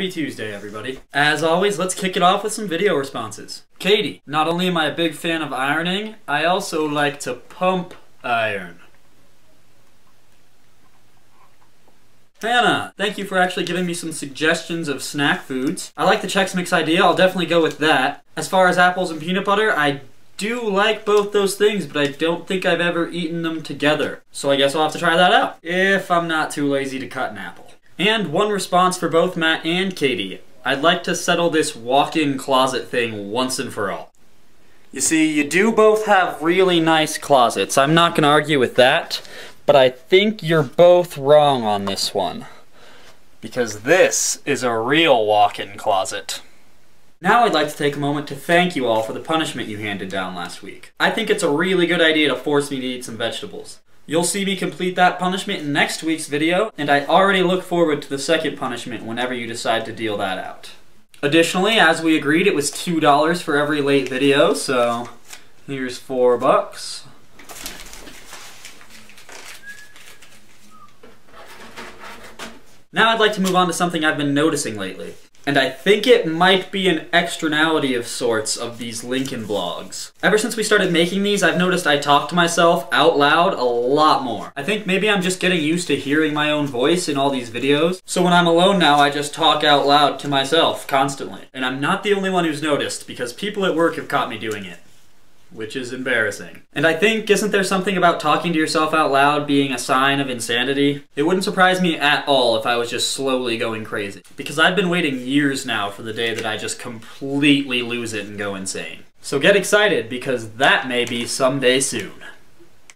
Happy Tuesday, everybody. As always, let's kick it off with some video responses. Katie, not only am I a big fan of ironing, I also like to pump iron. Hannah, thank you for actually giving me some suggestions of snack foods. I like the Chex Mix idea, I'll definitely go with that. As far as apples and peanut butter, I do like both those things, but I don't think I've ever eaten them together. So I guess I'll have to try that out, if I'm not too lazy to cut an apple. And one response for both Matt and Katie. I'd like to settle this walk-in closet thing once and for all. You see, you do both have really nice closets. I'm not going to argue with that, but I think you're both wrong on this one. Because this is a real walk-in closet. Now I'd like to take a moment to thank you all for the punishment you handed down last week. I think it's a really good idea to force me to eat some vegetables. You'll see me complete that punishment in next week's video, and I already look forward to the second punishment whenever you decide to deal that out. Additionally, as we agreed, it was $2 for every late video, so here's four bucks. Now I'd like to move on to something I've been noticing lately. And I think it might be an externality of sorts of these Linkin vlogs. Ever since we started making these, I've noticed I talk to myself out loud a lot more. I think maybe I'm just getting used to hearing my own voice in all these videos. So when I'm alone now, I just talk out loud to myself constantly. And I'm not the only one who's noticed, because people at work have caught me doing it which is embarrassing. And I think, isn't there something about talking to yourself out loud being a sign of insanity? It wouldn't surprise me at all if I was just slowly going crazy. Because I've been waiting years now for the day that I just completely lose it and go insane. So get excited, because that may be someday soon.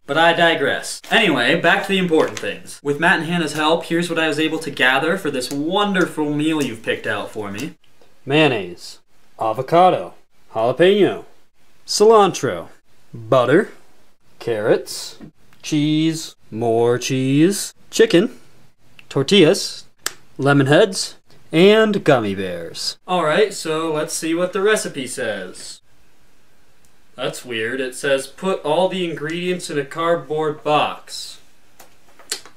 But I digress. Anyway, back to the important things. With Matt and Hannah's help, here's what I was able to gather for this wonderful meal you've picked out for me. Mayonnaise, avocado, jalapeno, cilantro, butter, carrots, cheese, more cheese, chicken, tortillas, lemon heads, and gummy bears. Alright, so let's see what the recipe says. That's weird. It says put all the ingredients in a cardboard box.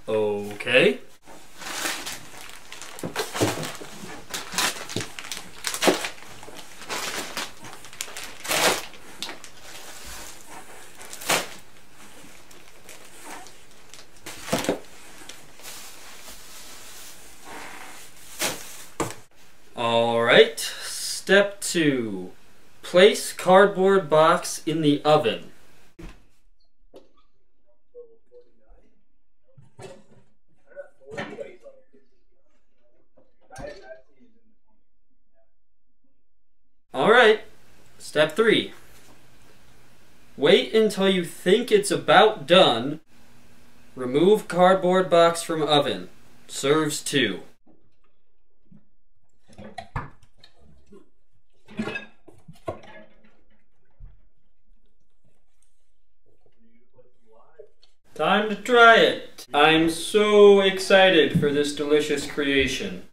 Okay. Alright, step two. Place cardboard box in the oven. Alright, step three. Wait until you think it's about done. Remove cardboard box from oven. Serves two. Time to try it. I'm so excited for this delicious creation.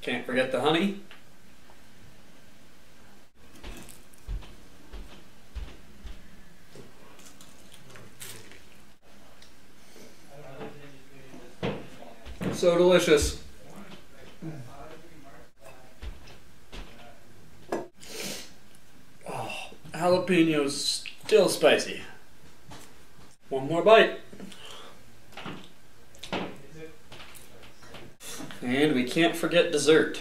Can't forget the honey. So delicious. Oh, jalapenos still spicy. One more bite. And we can't forget dessert.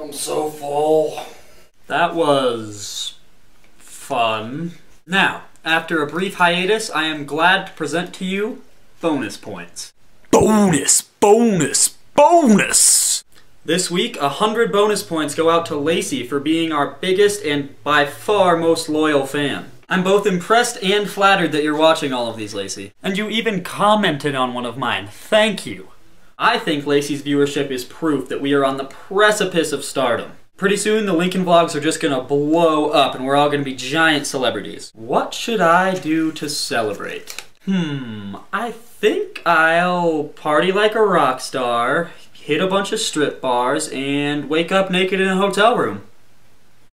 I'm so full. That was fun. Now, after a brief hiatus, I am glad to present to you bonus points. Bonus, bonus, bonus! This week, a hundred bonus points go out to Lacey for being our biggest and by far most loyal fan. I'm both impressed and flattered that you're watching all of these, Lacey. And you even commented on one of mine. Thank you. I think Lacey's viewership is proof that we are on the precipice of stardom. Pretty soon, the Linkin vlogs are just gonna blow up and we're all gonna be giant celebrities. What should I do to celebrate? Hmm, I think I'll party like a rock star, hit a bunch of strip bars, and wake up naked in a hotel room.